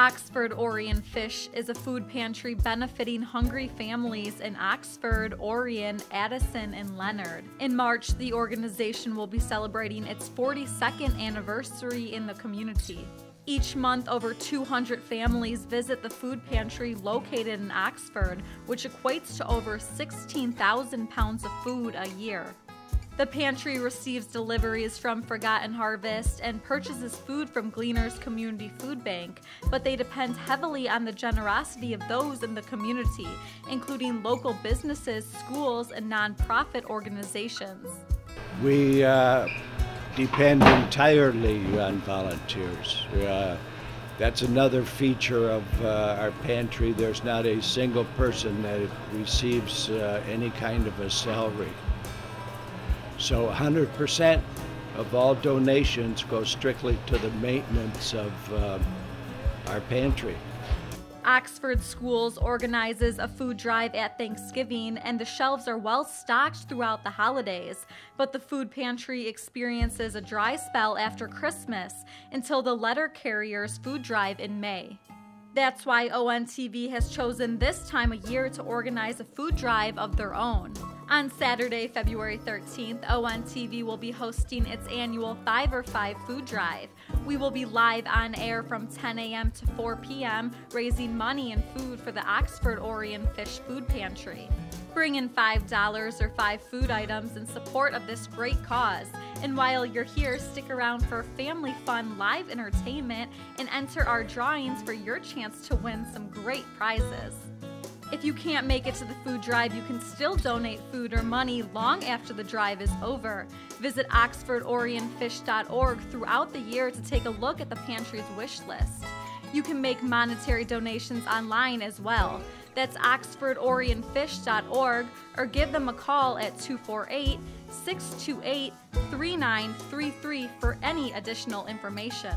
Oxford Orion Fish is a food pantry benefiting hungry families in Oxford, Orion, Addison, and Leonard. In March, the organization will be celebrating its 42nd anniversary in the community. Each month, over 200 families visit the food pantry located in Oxford, which equates to over 16,000 pounds of food a year. The pantry receives deliveries from Forgotten Harvest and purchases food from Gleaners Community Food Bank, but they depend heavily on the generosity of those in the community, including local businesses, schools, and nonprofit organizations. We uh, depend entirely on volunteers. Uh, that's another feature of uh, our pantry. There's not a single person that receives uh, any kind of a salary. So 100% of all donations go strictly to the maintenance of uh, our pantry. Oxford Schools organizes a food drive at Thanksgiving, and the shelves are well stocked throughout the holidays. But the food pantry experiences a dry spell after Christmas until the letter carrier's food drive in May. That's why ONTV has chosen this time of year to organize a food drive of their own. On Saturday, February 13th, ON TV will be hosting its annual 5 or 5 food drive. We will be live on air from 10 a.m. to 4 p.m., raising money and food for the Oxford Orion Fish Food Pantry. Bring in $5 or 5 food items in support of this great cause. And while you're here, stick around for family fun live entertainment and enter our drawings for your chance to win some great prizes. If you can't make it to the food drive, you can still donate food or money long after the drive is over. Visit oxfordorionfish.org throughout the year to take a look at the pantry's wish list. You can make monetary donations online as well. That's oxfordorionfish.org or give them a call at 248 628 3933 for any additional information.